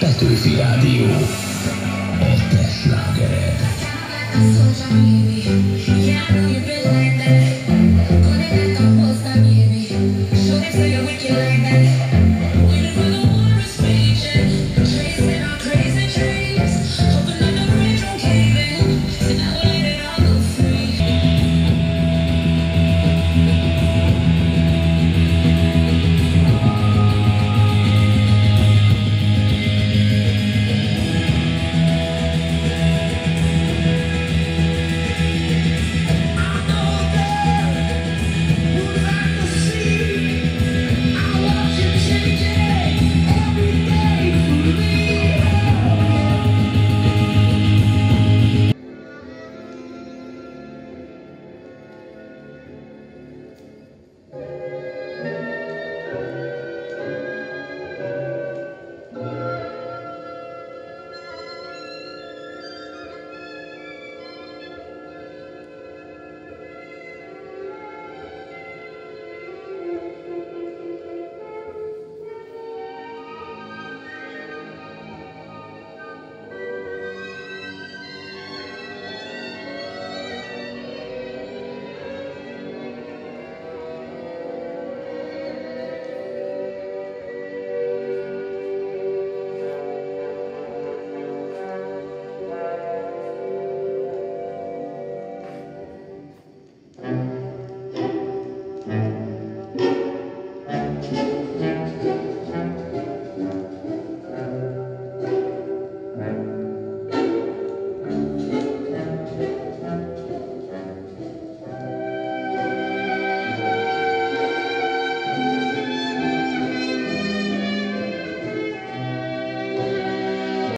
Petőfi Rádió, a te slágered. Connect up, hozzám írni, soha nem szóljon, hogy kérlek,